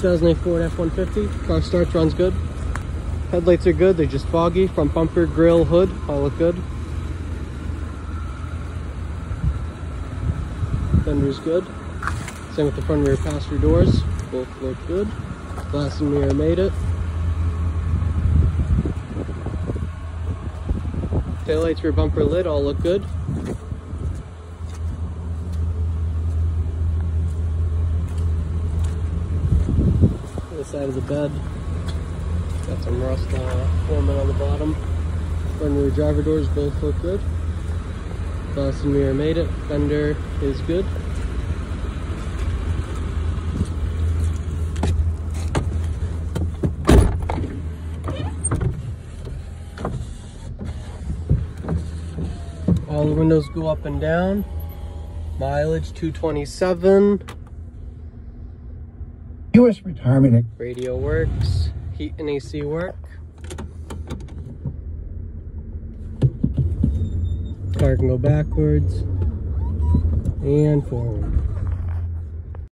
2008 Ford F-150. Car starts, runs good. Headlights are good, they're just foggy. Front bumper, grill, hood, all look good. Fender's good. Same with the front rear passenger doors. Both look good. Glass and mirror made it. Taillights, rear bumper lid, all look good. The side of the bed. Got some rust uh, forming on the bottom. Front rear driver doors both look good. And mirror made it. Fender is good. All the windows go up and down. Mileage 227. U.S. retirement. Radio works. Heat and AC work. Car can go backwards and forward.